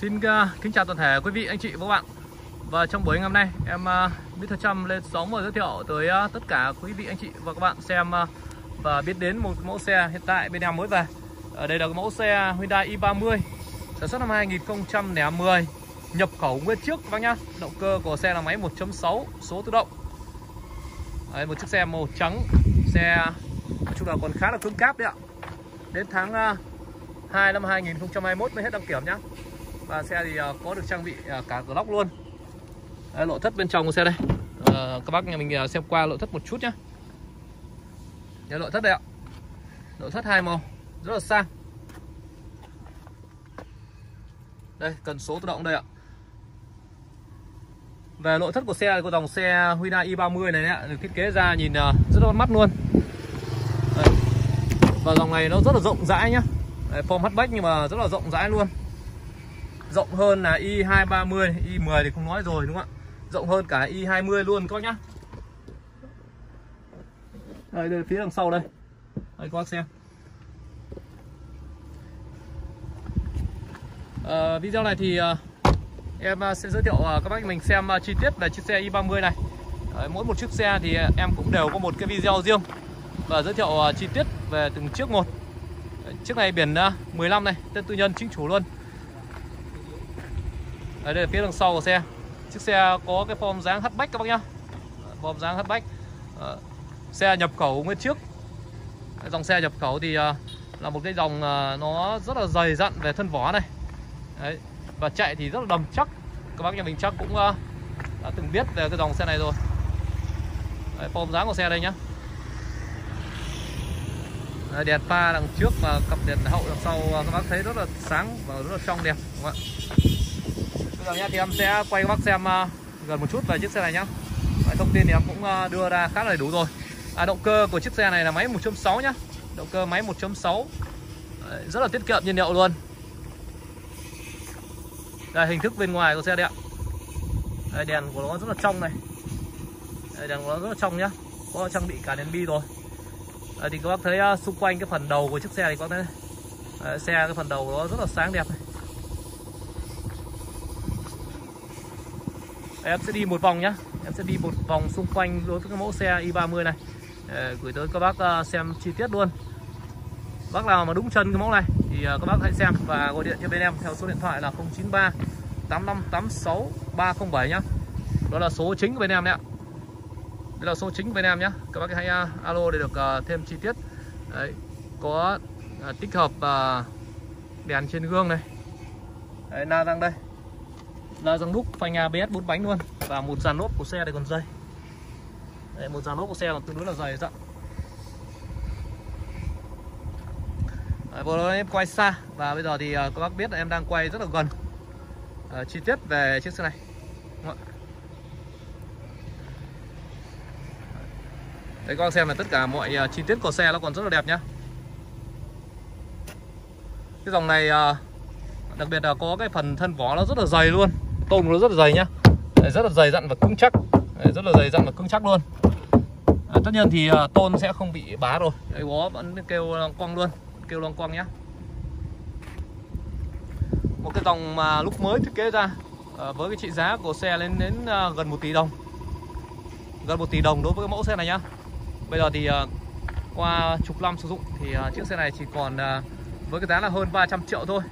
Xin uh, kính chào toàn thể quý vị, anh chị và các bạn. Và trong buổi ngày hôm nay em ờ, uh, Mr. Trump lên sóng và giới thiệu tới uh, tất cả quý vị, anh chị và các bạn xem uh, Và biết đến một mẫu xe hiện tại bên em mới về. Ở đây là mẫu xe Hyundai i30 Sản xuất năm 2010 Nhập khẩu nguyên chiếc các bác nhá. Động cơ của xe là máy 1.6 số tự động. Đấy, Một chiếc xe màu trắng Xe nói chung là còn khá là cứng cáp đấy ạ. Đến tháng 2 năm 2021 mới hết đăng kiểm nhá và xe thì uh, có được trang bị uh, cả cửa lóc luôn. Đây, nội thất bên trong của xe đây. Uh, các bác nhà mình uh, xem qua nội thất một chút nhá. Đây, nội thất đây ạ. Nội thất hai màu rất là sang. Đây cần số tự động đây ạ. Về nội thất của xe của dòng xe Hyundai i30 này ạ được thiết kế ra nhìn rất là mắt luôn. Đây. và dòng này nó rất là rộng rãi nhá. Form hatchback nhưng mà rất là rộng rãi luôn rộng hơn là i230 i10 thì không nói rồi đúng không ạ? Rộng hơn cả i20 luôn các bác nhá. Đây, đây phía đằng sau đây. Đây các bác xem. À, video này thì ờ, em ờ, sẽ giới thiệu các bác mình xem chi tiết về chiếc xe i30 này. À, mỗi một chiếc xe thì em cũng đều có một cái video riêng và giới thiệu chi tiết về từng chiếc một. Chiếc này biển 15 này, tên tư nhân chính chủ luôn. Đấy, đây là phía đằng sau của xe. Chiếc xe có cái form dáng hatchback các bác nhá. Form dáng hatchback. À, xe nhập khẩu nguyên trước. Dòng xe nhập khẩu thì à, là một cái dòng à, nó rất là dày dặn về thân vỏ này. Đấy. Và chạy thì rất là đầm chắc. Các bác nhà mình chắc cũng à, đã từng biết về cái dòng xe này rồi. Đấy, form dáng của xe đây nhá đèn pha đằng trước và cặp đèn hậu đằng sau à, các bác thấy rất là sáng và rất là trong đẹp đúng không vâng nhá nha thì em sẽ quay các bác xem ờ, gần một chút về chiếc xe này nhá. Thông tin thì em cũng ờ, đưa ra khá là đầy đủ rồi. À, động cơ của chiếc xe này là máy 1.6 nhá. Động cơ máy 1.6 rất là tiết kiệm nhiên liệu luôn. Đây hình thức bên ngoài của xe đây ạ. Đây, đèn của nó rất là trong này. Đây, đèn của nó rất là trong nhá. Có trang bị cả đèn bi rồi. Đây, thì các bác thấy uh, xung quanh cái phần đầu của chiếc xe thì có thấy đây, xe cái phần đầu nó rất là sáng đẹp này. Em sẽ đi một vòng nhá. Em sẽ đi một vòng xung quanh đối với cái mẫu xe i30 này. Để gửi tới các bác ờ, xem chi tiết luôn. Bác nào mà đúng chân cái mẫu này thì ờ, các bác hãy xem và gọi điện cho bên em theo số điện thoại là 093 8586 307 nhá. Đó là số chính của bên em đấy ạ. Đây là số chính của bên em nhé các bác hãy alo để được thêm chi tiết. Đấy, có tích hợp đèn trên gương này. Đấy, na răng đây là răng đúc phanh ABS 4 bánh luôn. Và một dàn lốp của xe đây còn dây. Đấy, một dàn lốp của xe là tương đối là dày dặn Đấy, vừa rồi em quay xa. Và bây giờ thì uh, các bác biết là em đang quay rất là gần. Uh, chi tiết về chiếc xe này. Đúng không? Đấy các bác xem là tất cả mọi uh, chi tiết của xe nó còn rất là đẹp nhá. Cái dòng này uh, đặc biệt là có cái phần thân vỏ nó rất là dày luôn. Tôn nó rất là dày nhá. Đấy, Rất là dày dặn và cứng chắc. Đấy, Rất là dày dặn và cứng chắc luôn. À, Tất nhiên thì à, uh, tôn sẽ không bị bá rồi Đấy bó vẫn kêu loang quăng luôn. Kêu loang quăng nhá. Một cái dòng mà lúc mới thiết kế ra uh, Với cái trị giá của xe lên đến uh, gần 1 tỷ đồng. Gần 1 tỷ đồng đối với cái mẫu xe này nhá. Bây giờ thì uh, qua chục năm sử dụng thì uh, chiếc xe này chỉ còn uh, với cái giá là hơn 300 triệu thôi.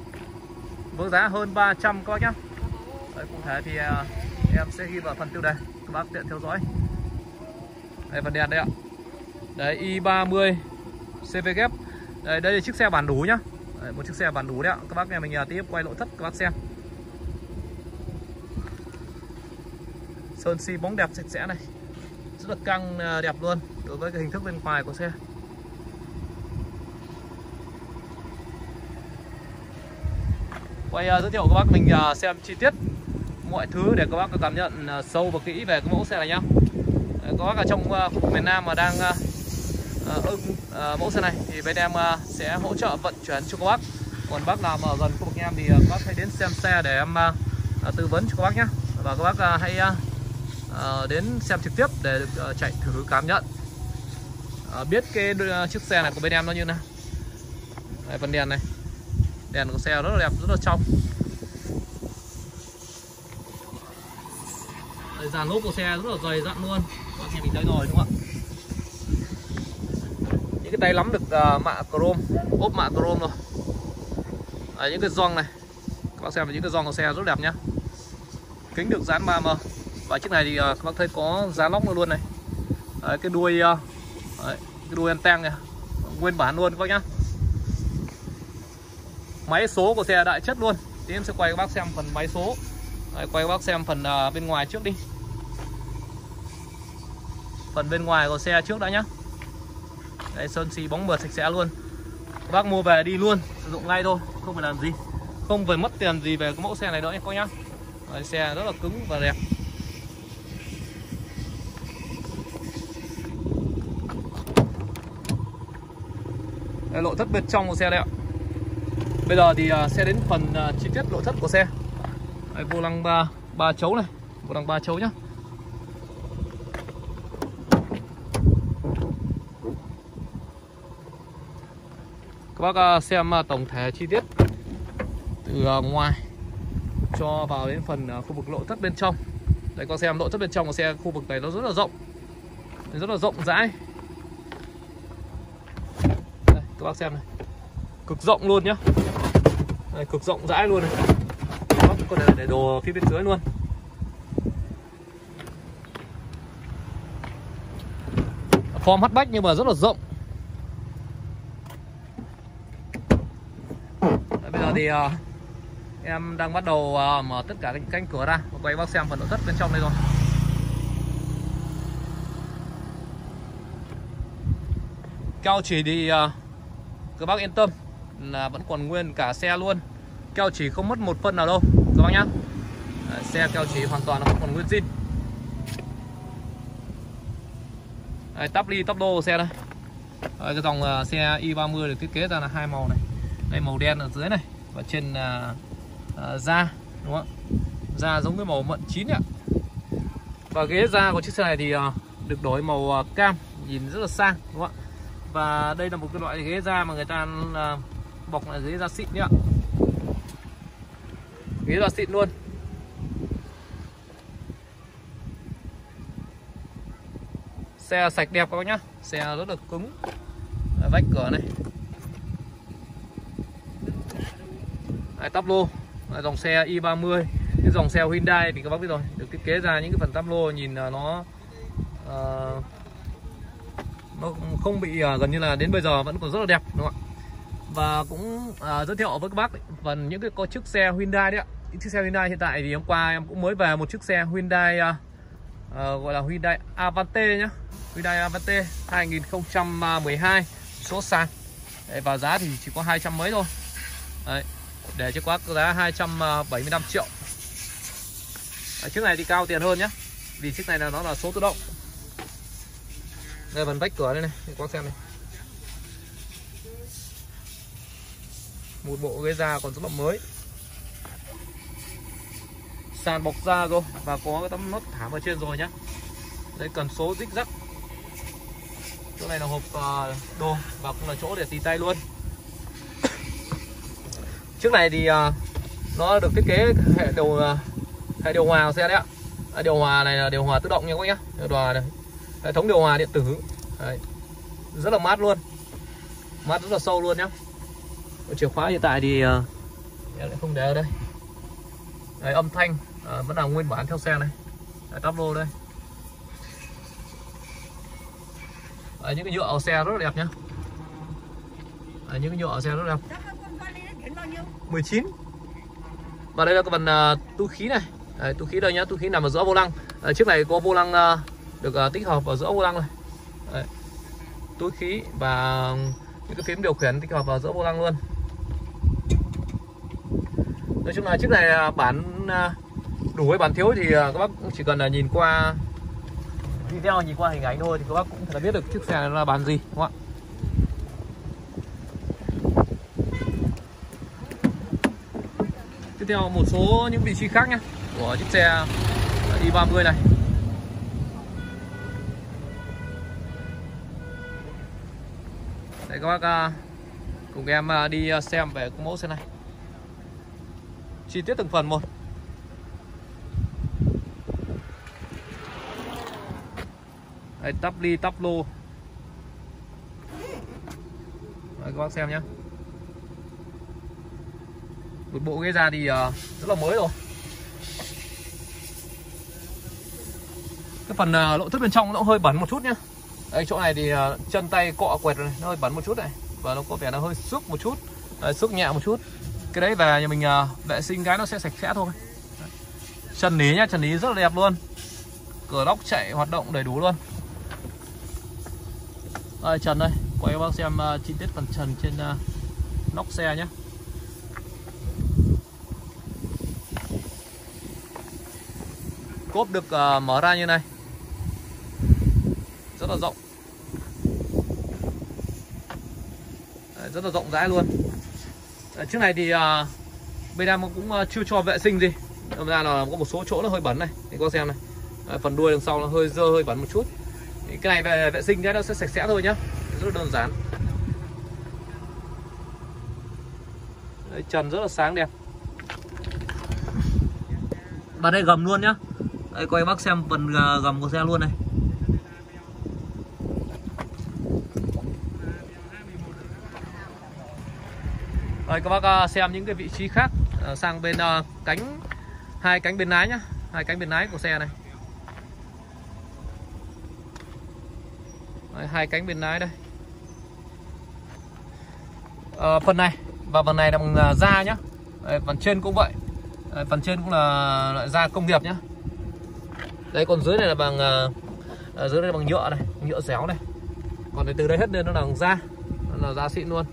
Với giá hơn 300 các bác nhá. Đấy, Cụ thể thì ờ, em sẽ ghi vào phần tiêu đề. Các bác tiện theo dõi. Đây phần đèn đây ạ. Đấy i30 CV Đây, đây là chiếc xe bản đủ nhá. Đấy, Một chiếc xe bản đủ đấy ạ. Các bác nhà mình ờ, tiếp quay nội thất các bác xem. Sơn xi bóng đẹp sạch sẽ này. Rất là căng ờ, đẹp luôn đối với cái hình thức bên ngoài của xe. Quay uh, giới thiệu các bác mình uh, xem chi tiết mọi thứ để các bác cảm nhận ờ, sâu và kỹ về cái mẫu xe này nhá. Ờ, các bác ở trong ờ, khu vực miền Nam mà đang ưng mẫu xe này thì bên em sẽ hỗ trợ vận chuyển cho các bác. Còn bác nào mà ở gần khu vực em thì các bác hãy đến xem xe để em tư vấn cho các bác nhé và các bác hãy đến xem trực tiếp để được chạy thử cảm nhận. Biết cái chiếc xe này của bên em nó như nào. Đây, phần đèn này. Đèn của xe rất là đẹp rất là trong. Đấy, dàn lốp của xe rất là dày dặn luôn. Các bạn xem mình thấy rồi đúng không ạ? Những cái tay lắm được uh, mạ chrome ốp mạ chrome rồi à, những cái gioăng này. Các bác xem những cái gioăng của xe rất đẹp nhá. Kính được dán 3M và chiếc này thì uh, các bác thấy có giá lóc luôn này. Đấy, cái đuôi uh, đấy, cái đuôi anten này nguyên bản luôn các bác nhá. Máy số của xe đại chất luôn. Thì em sẽ quay các bác xem phần máy số. Đấy, quay các bác xem phần uh, bên ngoài trước đi phần bên ngoài của xe trước đã nhá. Đấy, sơn xì bóng mượt sạch sẽ luôn. Các bác mua về đi luôn sử dụng ngay thôi không phải làm gì. Không phải mất tiền gì về cái mẫu xe này nữa các nhá. Đấy, xe rất là cứng và đẹp. Đây, nội thất bên trong của xe đây ạ. Bây giờ thì uh, sẽ đến phần uh, chi tiết nội thất của xe. Đây, vô lăng ba ba chấu này vô lăng ba chấu nhá. Các bác xem à, tổng thể chi tiết từ à, ngoài cho vào đến phần à, khu vực nội thất bên trong. Đây con xem nội thất bên trong của xe khu vực này nó rất là rộng. Rất là rộng rãi. Đây, các bác xem này. Cực rộng luôn nhá. Đây, cực rộng rãi luôn này. Các bác có thể để đồ phía bên dưới luôn. Form hatchback nhưng mà rất là rộng Đấy, bây giờ thì uh, em đang bắt đầu uh, mở tất cả các cánh cửa ra và quay bác xem phần nội thất bên trong đây rồi keo chỉ thì uh, các bác yên tâm là vẫn còn nguyên cả xe luôn. Keo chỉ không mất một phân nào đâu các bác nhá. Đấy, xe keo chỉ hoàn toàn là không còn nguyên zin. Đây, tắp ly tắp đô xe đây. Đây, cái dòng uh, xe i30 được thiết kế ra là hai màu này. Đây màu đen ở dưới này ở trên uh, uh, da đúng không? Da giống với màu mận chín ạ. Và ghế da của chiếc xe này thì uh, được đổi màu uh, cam nhìn rất là sang đúng không ạ? Và đây là một cái loại ghế da mà người ta uh, bọc là ghế da xịn nhá ghế da xịn luôn. Xe sạch đẹp các bác nhá. Xe rất là cứng. Vách cửa này. Đấy, tắp lô dòng xe i30 cái dòng xe Hyundai thì các bác biết rồi được thiết kế ra những cái phần tắp lô nhìn nó uh, nó không bị uh, gần như là đến bây giờ vẫn còn rất là đẹp đúng không ạ? Và cũng uh, giới thiệu với các bác phần những cái có chiếc xe Hyundai đấy ạ. Những chiếc xe Hyundai hiện tại thì hôm qua em cũng mới về một chiếc xe Hyundai uh, uh, gọi là Hyundai Avante nhá. Hyundai Avante 2012 số sàn. Đấy, và giá thì chỉ có 200 mấy thôi. Đấy, để cho quá giá 275 ờ, triệu. À, chiếc này thì cao tiền hơn nhé vì chiếc này là nó là số tự động. Đây phần vách cửa đây này các bác xem này. Một bộ ghế da còn rất là mới. Sàn bọc da rồi và có cái tấm nốt thảm ở trên rồi nhá. Đây cần số dích rắc chỗ này là hộp ờ, đồ và cũng là chỗ để tì tay luôn chiếc này thì uh, nó được thiết kế hệ điều uh, hệ điều hòa của xe đấy ạ. À, điều hòa này là điều hòa tự động nha các bác nhá. Điều hòa này hệ thống điều hòa điện tử. Đấy. rất là mát luôn. Mát rất là sâu luôn nhá. Chìa khóa hiện tại thì uh, em lại không để ở đây. Đấy, âm thanh uh, vẫn là nguyên bản theo xe này. Đấy, tắp lô đây. Đấy, những cái nhựa ở xe rất là đẹp nhá. Đấy, những cái nhựa ở xe rất là đẹp. 19 và đây là cái phần uh, túi khí này. Đấy, túi khí đây nhá túi khí nằm ở giữa vô lăng. Đấy, chiếc này có vô lăng uh, được uh, tích hợp ở giữa vô lăng này. Đấy. túi khí và những cái phím điều khiển tích hợp vào giữa vô lăng luôn. Nói chung là chiếc này bản đủ hay bản thiếu thì các bác chỉ cần là nhìn qua video nhìn qua hình ảnh thôi thì các bác cũng thể biết được chiếc xe này là bản gì đúng không ạ theo một số những vị trí khác nhé của chiếc xe à, i30 này. Đây các bác à, cùng em à, đi xem về mẫu xe này. Chi tiết từng phần một. Đây, tắp ly tắp lô. Đây các bác xem nhé một bộ ghế da thì uh, rất là mới rồi. Cái phần ờ, uh, nội thất bên trong nó hơi bẩn một chút nhá. Đây chỗ này thì uh, chân tay cọ quẹt này nó hơi bẩn một chút này. Và nó có vẻ nó hơi xước một chút. Đấy, xước nhẹ một chút. Cái đấy về nhà mình uh, vệ sinh cái nó sẽ sạch sẽ thôi. Chân lý nhá chân lý rất là đẹp luôn. Cửa lóc chạy hoạt động đầy đủ luôn. Đây trần đây quay các bác xem uh, chi tiết phần trần trên uh, nóc xe nhé cốp được uh, mở ra như này. Rất là rộng. Đấy, rất là rộng rãi luôn. Đấy, trước này thì uh, bên em cũng uh, chưa cho vệ sinh gì. Đâm ra là có một số chỗ nó hơi bẩn này. Thì có xem này. Đấy, phần đuôi đằng sau nó hơi dơ hơi bẩn một chút. Thì cái này về vệ sinh cái nó sẽ sạch sẽ thôi nhá. Rất là đơn giản. Đấy, trần rất là sáng đẹp. Và đây gầm luôn nhá đây quay bác xem phần ờ, gầm của xe luôn này Đây các bác ờ, xem những cái vị trí khác ờ, sang bên cánh hai cánh bên lái nhá, hai cánh bên lái của xe này. Đấy, hai cánh bên lái đây. À, phần này và phần này là bằng da nhá. Đấy, phần trên cũng vậy. Đấy, phần trên cũng là loại da công nghiệp nhá. Đây còn dưới này là bằng à, à dưới đây là bằng nhựa này, nhựa dẻo này. Còn từ đây hết lên nó là bằng da, nó là da xịn luôn.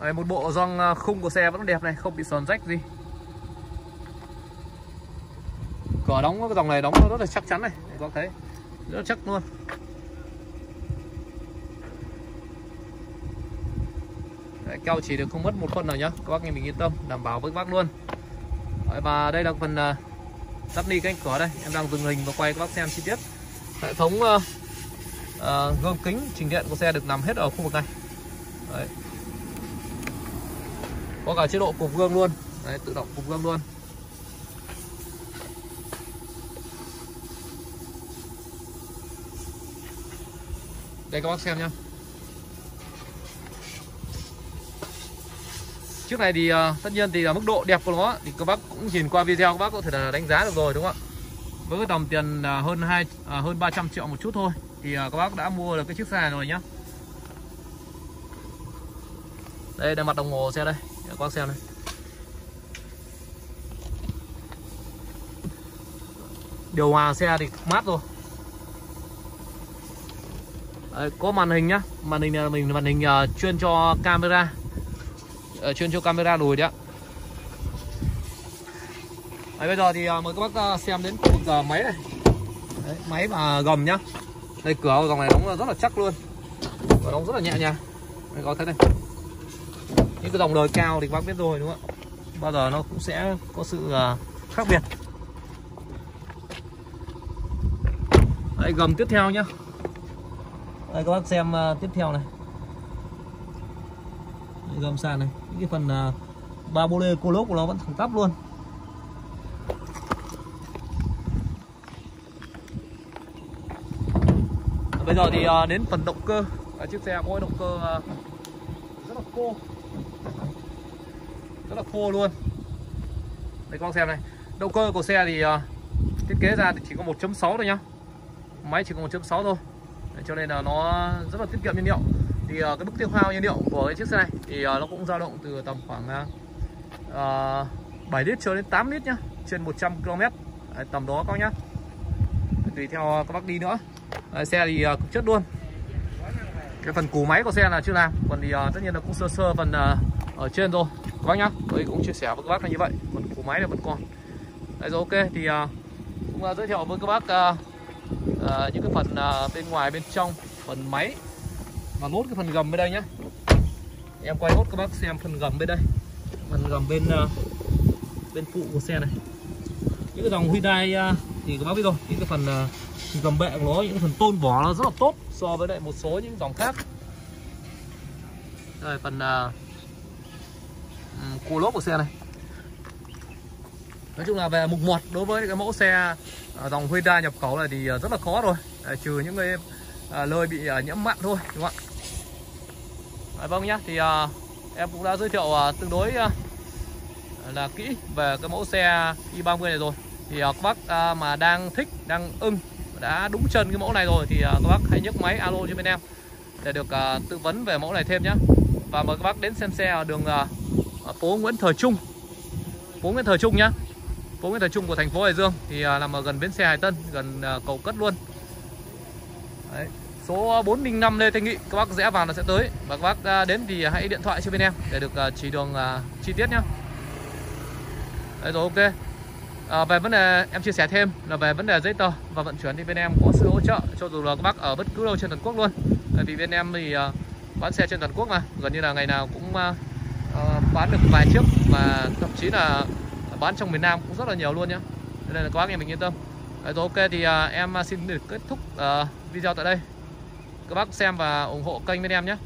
Đây, một bộ răng à, khung của xe vẫn đẹp này, không bị sờn rách gì. Cửa đóng cái dòng này đóng rất là chắc chắn này, các bác thấy. Rất chắc luôn. Keo chỉ được không mất một phân nào nhá, các bác nghe mình yên tâm, đảm bảo với các bác luôn. Đấy, và đây là phần à, uh, tắp ni cánh cửa đây, em đang dừng hình và quay các bác xem chi tiết. Hệ thống uh, uh, gương kính trình điện của xe được nằm hết ở khu vực này. Đấy, có cả chế độ cục gương luôn đấy tự động cục gương luôn đây các bác xem nhá trước này thì uh, tất nhiên thì là mức độ đẹp của nó thì các bác cũng nhìn qua video các bác có thể là đánh giá được rồi đúng không ạ? Với cái tầm tiền uh, hơn hai uh, hơn 300 triệu một chút thôi thì uh, các bác đã mua được cái chiếc xe này rồi nhá. Đây là mặt đồng hồ xe đây. Các bác xem này. Điều hòa xe thì mát rồi. Đấy, có màn hình nhá. Màn hình là mình màn hình uh, chuyên cho camera uh, chuyên cho camera lùi đấy ạ. Đấy, bây giờ thì uh, mời các bác uh, xem đến khu vực uh, máy này. Đấy, máy và gầm nhá. Đây cửa dòng này đóng rất là chắc luôn. Và đóng rất là nhẹ nhàng. Đấy, có thấy này. Những cái dòng đời cao thì các bác biết rồi đúng không ạ? Bao giờ nó cũng sẽ có sự uh, khác biệt. Đây, gầm tiếp theo nhá. Đây các bác xem uh, tiếp theo này gầm sàn này. Những cái phần uh, ba bô lê cô lốp của nó vẫn thẳng tắp luôn. Bây giờ thì uh, đến phần động cơ. À, chiếc xe có động cơ uh, rất là khô. Rất là khô luôn. Đây các bác xem này. Động cơ của xe thì uh, thiết kế ra thì chỉ có 1.6 thôi nhá. Máy chỉ có 1.6 thôi. Đấy, cho nên là nó rất là tiết kiệm nhiên liệu thì uh, cái mức tiêu hao nhiên liệu của cái chiếc xe này thì uh, nó cũng dao động từ tầm khoảng ờ, uh, 7 lít cho đến 8 lít nhá trên 100 km Đấy, tầm đó các nhá. Tùy theo các bác đi nữa. Đấy, xe thì uh, cực chất luôn. Cái phần củ máy của xe là chưa làm còn thì uh, tất nhiên là cũng sơ sơ phần uh, ở trên rồi. Các bác nhá tôi cũng chia sẻ với các bác là như vậy. Phần củ máy là vẫn còn. Đấy rồi ok thì uh, cũng uh, giới thiệu với các bác uh, uh, những cái phần uh, bên ngoài bên trong phần máy và nốt cái phần gầm bên đây nhá. Em quay nốt các bác xem phần gầm bên đây. Phần gầm bên uh, bên phụ của xe này. Những cái dòng Hyundai uh, thì các bác biết rồi. Những cái phần uh, gầm bệ của nó những phần tôn vỏ nó rất là tốt so với lại một số những dòng khác. Rồi phần uh, cua lốp của xe này. Nói chung là về mục một đối với cái mẫu xe uh, dòng Hyundai nhập khẩu này thì uh, rất là khó rồi. Uh, trừ những cái uh, lơi bị uh, nhiễm mặn thôi đúng không ạ? Vâng nhá thì à, em cũng đã giới thiệu à, tương đối à, là kỹ về cái mẫu xe i30 này rồi. Thì à, các bác à, mà đang thích đang ưng đã đúng chân cái mẫu này rồi thì à, các bác hãy nhấc máy alo cho bên em để được à, tư vấn về mẫu này thêm nhé và mời các bác đến xem xe ở đường à, phố Nguyễn Thời Trung. Phố Nguyễn Thời Trung nhá. Phố Nguyễn Thời Trung của thành phố Hải Dương thì à, nằm ở gần bến xe Hải Tân gần à, cầu Cất luôn số 405 Lê Thanh Nghị các bác rẽ vào là sẽ tới. Và các bác à, đến thì hãy điện thoại cho bên em để được à, chỉ đường à, chi tiết nhé Đấy rồi ok. À, về vấn đề em chia sẻ thêm là về vấn đề giấy tờ và vận chuyển thì bên em có sự hỗ trợ cho dù là các bác ở bất cứ đâu trên toàn quốc luôn. Tại vì bên em thì bán xe trên toàn quốc mà gần như là ngày nào cũng bán được vài chiếc và thậm chí là bán trong miền Nam cũng rất là nhiều luôn nhá. Nên là các bác em mình yên tâm. Đấy, rồi ok thì em xin được kết thúc video tại đây các bác xem và ủng hộ kênh bên em nhé.